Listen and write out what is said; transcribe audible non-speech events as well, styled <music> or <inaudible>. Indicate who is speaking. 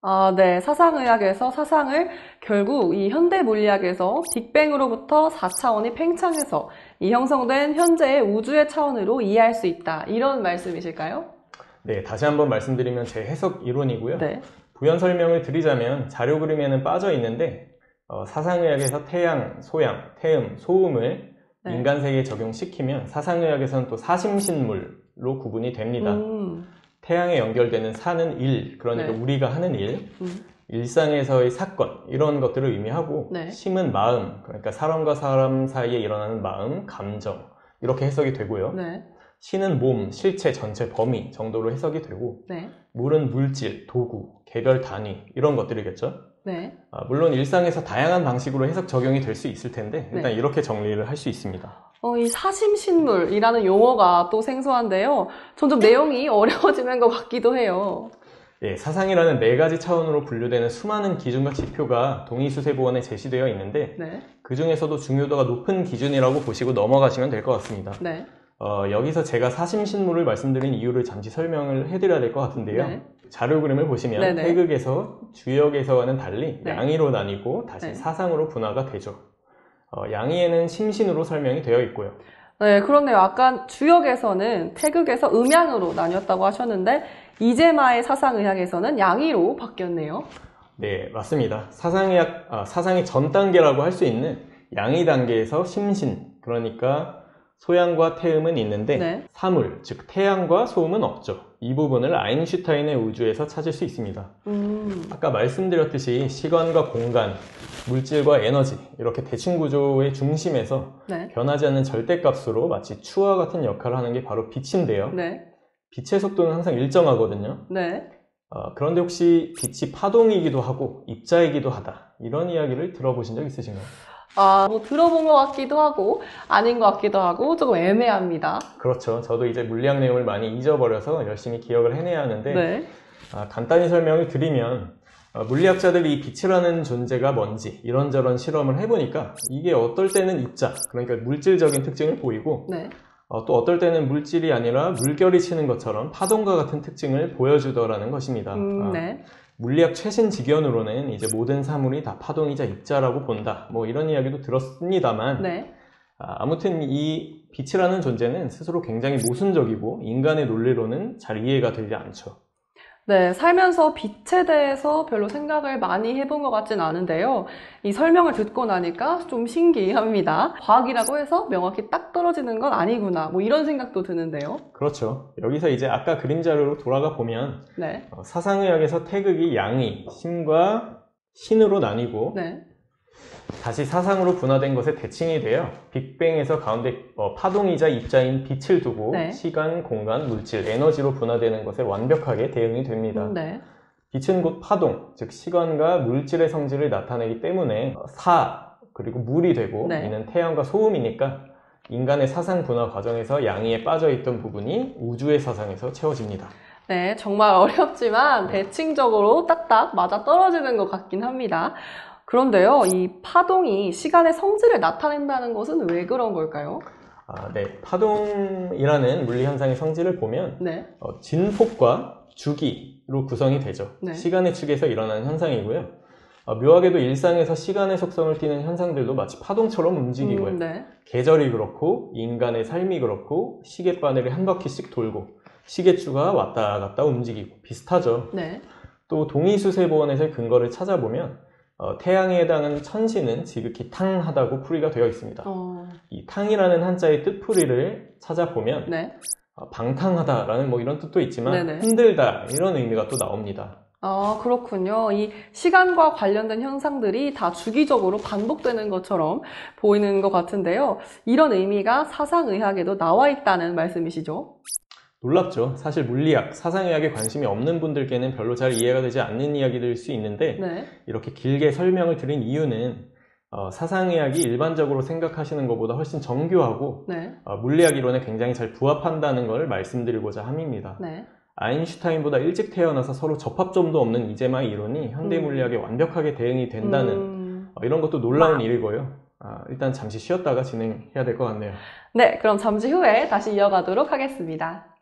Speaker 1: 아, 네. 사상의학에서 사상을 결국 이 현대 물리학에서 빅뱅으로부터 4차원이 팽창해서 이 형성된 현재의 우주의 차원으로 이해할 수 있다. 이런 말씀이실까요?
Speaker 2: 네, 다시 한번 말씀드리면 제 해석 이론이고요.
Speaker 1: 네.
Speaker 2: 부연 설명을 드리자면 자료 그림에는 빠져 있는데 어, 사상의학에서 태양, 소양, 태음, 소음을
Speaker 1: 네.
Speaker 2: 인간 세계에 적용시키면 사상의학에서는 또 사심신물로 구분이 됩니다.
Speaker 1: 음,
Speaker 2: 태양에 연결되는 사는 일, 그러니까
Speaker 1: 네.
Speaker 2: 우리가 하는 일,
Speaker 1: 음,
Speaker 2: 일상에서의 사건 이런 것들을 의미하고
Speaker 1: 네.
Speaker 2: 심은 마음, 그러니까 사람과 사람 사이에 일어나는 마음, 감정 이렇게 해석이 되고요.
Speaker 1: 네.
Speaker 2: 신은 몸, 실체 전체 범위 정도로 해석이 되고
Speaker 1: 네.
Speaker 2: 물은 물질, 도구, 개별 단위 이런 것들이겠죠.
Speaker 1: 네.
Speaker 2: 아, 물론 일상에서 다양한 방식으로 해석 적용이 될 수 있을 텐데 일단
Speaker 1: 네.
Speaker 2: 이렇게 정리를 할 수 있습니다.
Speaker 1: 어, 이 사심신물이라는 용어가 또 생소한데요. 점점 내용이 <laughs> 어려워지는 것 같기도 해요.
Speaker 2: 예, 사상이라는 네 가지 차원으로 분류되는 수많은 기준과 지표가 동의수세보원에 제시되어 있는데
Speaker 1: 네.
Speaker 2: 그 중에서도 중요도가 높은 기준이라고 보시고 넘어가시면 될 것 같습니다.
Speaker 1: 네.
Speaker 2: 어, 여기서 제가 사심신물을 말씀드린 이유를 잠시 설명을 해드려야 될 것 같은데요.
Speaker 1: 네.
Speaker 2: 자료 그림을 보시면
Speaker 1: 네네.
Speaker 2: 태극에서 주역에서와는 달리
Speaker 1: 네.
Speaker 2: 양의로 나뉘고 다시
Speaker 1: 네.
Speaker 2: 사상으로 분화가 되죠. 어, 양의에는 심신으로 설명이 되어 있고요.
Speaker 1: 네, 그렇네요. 아까 주역에서는 태극에서 음양으로 나뉘었다고 하셨는데, 이제마의 사상의학에서는 양의로 바뀌었네요.
Speaker 2: 네, 맞습니다. 사상의학, 아, 사상의 전 단계라고 할 수 있는 양의 단계에서 심신, 그러니까 소양과 태음은 있는데
Speaker 1: 네.
Speaker 2: 사물, 즉 태양과 소음은 없죠. 이 부분을 아인슈타인의 우주에서 찾을 수 있습니다.
Speaker 1: 음,
Speaker 2: 아까 말씀드렸듯이 시간과 공간, 물질과 에너지 이렇게 대칭 구조의 중심에서
Speaker 1: 네.
Speaker 2: 변하지 않는 절대값으로 마치 추와 같은 역할을 하는 게 바로 빛인데요.
Speaker 1: 네.
Speaker 2: 빛의 속도는 항상 일정하거든요.
Speaker 1: 네.
Speaker 2: 어, 그런데 혹시 빛이 파동이기도 하고 입자이기도 하다 이런 이야기를 들어보신 적 있으신가요?
Speaker 1: 아, 뭐 들어본 것 같기도 하고, 아닌 것 같기도 하고, 조금 애매합니다.
Speaker 2: 그렇죠. 저도 이제 물리학 내용을 많이 잊어버려서 열심히 기억을 해내야 하는데
Speaker 1: 네.
Speaker 2: 아, 간단히 설명을 드리면 어, 물리학자들이 이 빛이라는 존재가 뭔지 이런저런 실험을 해보니까 이게 어떨 때는 입자, 그러니까 물질적인 특징을 보이고
Speaker 1: 네.
Speaker 2: 어, 또 어떨 때는 물질이 아니라 물결이 치는 것처럼 파동과 같은 특징을 보여주더라는 것입니다.
Speaker 1: 음,
Speaker 2: 아,
Speaker 1: 네.
Speaker 2: 물리학 최신 직연으로는 이제 모든 사물이 다 파동이자 입자라고 본다. 뭐 이런 이야기도 들었습니다만
Speaker 1: 네.
Speaker 2: 아, 아무튼 이 빛이라는 존재는 스스로 굉장히 모순적이고 인간의 논리로는 잘 이해가 되지 않죠.
Speaker 1: 네, 살면서 빛에 대해서 별로 생각을 많이 해본 것 같진 않은데요. 이 설명을 듣고 나니까 좀 신기합니다. 과학이라고 해서 명확히 딱 떨어지는 건 아니구나. 뭐 이런 생각도 드는데요.
Speaker 2: 그렇죠. 여기서 이제 아까 그림 자료로 돌아가 보면
Speaker 1: 네.
Speaker 2: 어, 사상의학에서 태극이 양이 심과 신으로 나뉘고
Speaker 1: 네.
Speaker 2: 다시 사상으로 분화된 것에 대칭이 되어 빅뱅에서 가운데 어, 파동이자 입자인 빛을 두고
Speaker 1: 네.
Speaker 2: 시간, 공간, 물질, 에너지로 분화되는 것에 완벽하게 대응이 됩니다.
Speaker 1: 음, 네.
Speaker 2: 빛은 곧 파동, 즉 시간과 물질의 성질을 나타내기 때문에 어, 사 그리고 물이 되고
Speaker 1: 네.
Speaker 2: 이는 태양과 소음이니까 인간의 사상 분화 과정에서 양의에 빠져 있던 부분이 우주의 사상에서 채워집니다.
Speaker 1: 네, 정말 어렵지만 대칭적으로 딱딱 맞아 떨어지는 것 같긴 합니다. 그런데요, 이 파동이 시간의 성질을 나타낸다는 것은 왜 그런 걸까요?
Speaker 2: 아, 네. 파동이라는 물리 현상의 성질을 보면
Speaker 1: 네.
Speaker 2: 어, 진폭과 주기로 구성이 되죠.
Speaker 1: 네.
Speaker 2: 시간의 축에서 일어나는 현상이고요. 어, 묘하게도 일상에서 시간의 속성을 띠는 현상들도 마치 파동처럼 움직이고요.
Speaker 1: 음, 네.
Speaker 2: 계절이 그렇고 인간의 삶이 그렇고 시계 바늘이 한 바퀴씩 돌고 시계추가 왔다 갔다 움직이고 비슷하죠.
Speaker 1: 네.
Speaker 2: 또 동의수세보원에서의 근거를 찾아보면 어, 태양에 해당하는 천시는 지극히 탕하다고 풀이가 되어 있습니다.
Speaker 1: 어,
Speaker 2: 이 탕이라는 한자의 뜻풀이를 찾아보면
Speaker 1: 네.
Speaker 2: 어, 방탕하다라는 뭐 이런 뜻도 있지만
Speaker 1: 네네.
Speaker 2: 흔들다 이런 의미가 또 나옵니다.
Speaker 1: 아, 그렇군요. 이 시간과 관련된 현상들이 다 주기적으로 반복되는 것처럼 보이는 것 같은데요. 이런 의미가 사상의학에도 나와 있다는 말씀이시죠?
Speaker 2: 놀랍죠. 사실 물리학, 사상의학에 관심이 없는 분들께는 별로 잘 이해가 되지 않는 이야기들일 수 있는데
Speaker 1: 네.
Speaker 2: 이렇게 길게 설명을 드린 이유는 어, 사상의학이 일반적으로 생각하시는 것보다 훨씬 정교하고
Speaker 1: 네.
Speaker 2: 어, 물리학 이론에 굉장히 잘 부합한다는 걸 말씀드리고자 함입니다.
Speaker 1: 네.
Speaker 2: 아인슈타인보다 일찍 태어나서 서로 접합점도 없는 이제마의 이론이 현대
Speaker 1: 음.
Speaker 2: 물리학에 완벽하게 대응이 된다는
Speaker 1: 음,
Speaker 2: 어, 이런 것도 놀라운 일이고요. 아, 일단 잠시 쉬었다가 진행해야 될 것 같네요.
Speaker 1: 네, 그럼 잠시 후에 다시 이어가도록 하겠습니다.